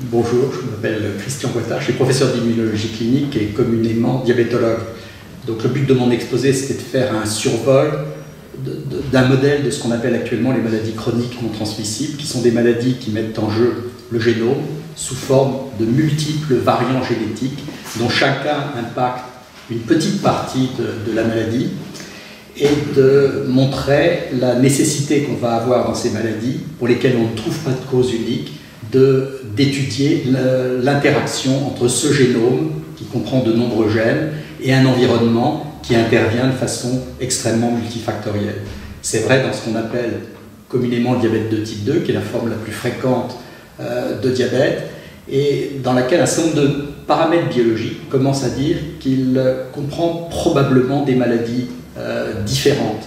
bonjour, je m'appelle Christian Boitard, je suis professeur d'immunologie clinique et communément diabétologue. Donc le but de mon exposé, c'était de faire un survol d'un modèle de ce qu'on appelle actuellement les maladies chroniques non transmissibles, qui sont des maladies qui mettent en jeu le génome sous forme de multiples variants génétiques dont chacun impacte une petite partie de la maladie et de montrer la nécessité qu'on va avoir dans ces maladies pour lesquelles on ne trouve pas de cause unique d'étudier l'interaction entre ce génome qui comprend de nombreux gènes et un environnement qui intervient de façon extrêmement multifactorielle. C'est vrai dans ce qu'on appelle communément le diabète de type 2, qui est la forme la plus fréquente euh, de diabète, et dans laquelle un certain nombre de paramètres biologiques commencent à dire qu'il comprend probablement des maladies euh, différentes.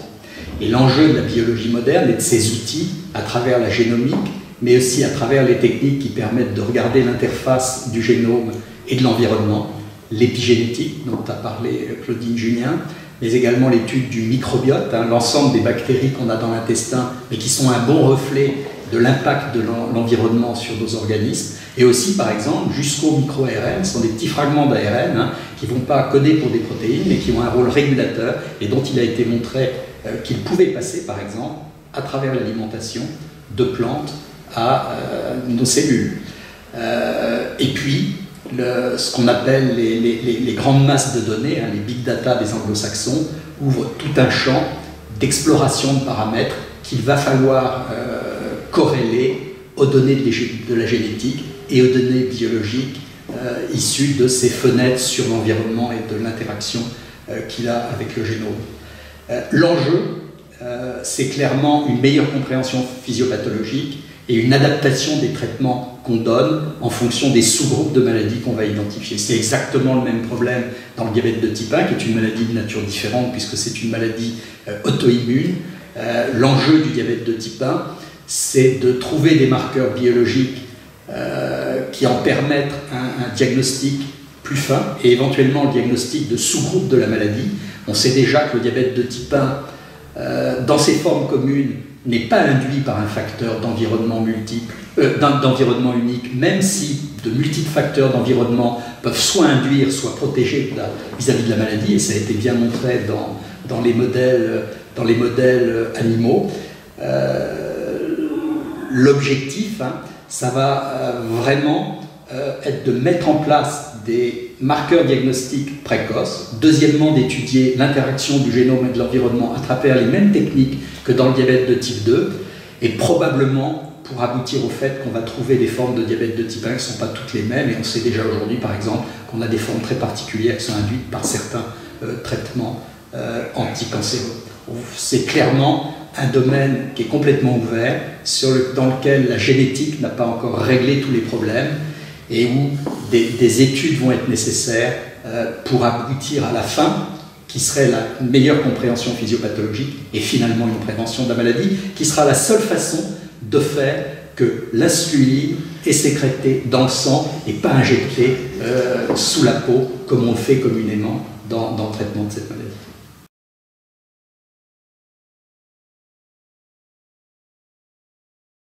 Et l'enjeu de la biologie moderne et de ses outils, à travers la génomique, mais aussi à travers les techniques qui permettent de regarder l'interface du génome et de l'environnement, l'épigénétique dont a parlé Claudine Julien, mais également l'étude du microbiote, hein, l'ensemble des bactéries qu'on a dans l'intestin, mais qui sont un bon reflet de l'impact de l'environnement sur nos organismes, et aussi par exemple jusqu'au micro-ARN, ce sont des petits fragments d'ARN hein, qui ne vont pas coder pour des protéines, mais qui ont un rôle régulateur, et dont il a été montré euh, qu'ils pouvaient passer par exemple à travers l'alimentation de plantes à euh, nos cellules. Euh, et puis, ce qu'on appelle les, grandes masses de données, hein, les big data des anglo-saxons, ouvrent tout un champ d'exploration de paramètres qu'il va falloir euh, corréler aux données de, la génétique et aux données biologiques issues de ces fenêtres sur l'environnement et de l'interaction qu'il a avec le génome. L'enjeu, c'est clairement une meilleure compréhension physiopathologique et une adaptation des traitements qu'on donne en fonction des sous-groupes de maladies qu'on va identifier. C'est exactement le même problème dans le diabète de type 1, qui est une maladie de nature différente puisque c'est une maladie euh, auto-immune. Euh, l'enjeu du diabète de type 1, c'est de trouver des marqueurs biologiques euh, qui en permettent un, un, diagnostic plus fin et éventuellement le diagnostic de sous-groupes de la maladie. On sait déjà que le diabète de type 1, dans ses formes communes, n'est pas induit par un facteur d'environnement multiple, euh, d'environnement unique, même si de multiples facteurs d'environnement peuvent soit induire, soit protéger vis-à-vis de la maladie, et ça a été bien montré dans, les, modèles, modèles animaux. Euh, l'objectif, hein, ça va euh, vraiment être de mettre en place des marqueurs diagnostiques précoces, deuxièmement d'étudier l'interaction du génome et de l'environnement à travers les mêmes techniques que dans le diabète de type 2, et probablement pour aboutir au fait qu'on va trouver des formes de diabète de type 1 qui ne sont pas toutes les mêmes, et on sait déjà aujourd'hui par exemple qu'on a des formes très particulières qui sont induites par certains euh, traitements euh, anticancéreux. C'est clairement un domaine qui est complètement ouvert, sur le, dans lequel la génétique n'a pas encore réglé tous les problèmes, et où des, études vont être nécessaires euh, pour aboutir à la fin, qui serait la meilleure compréhension physiopathologique et finalement une prévention de la maladie, qui sera la seule façon de faire que l'insuline est sécrétée dans le sang et pas injectée euh, sous la peau comme on fait communément dans le traitement de cette maladie.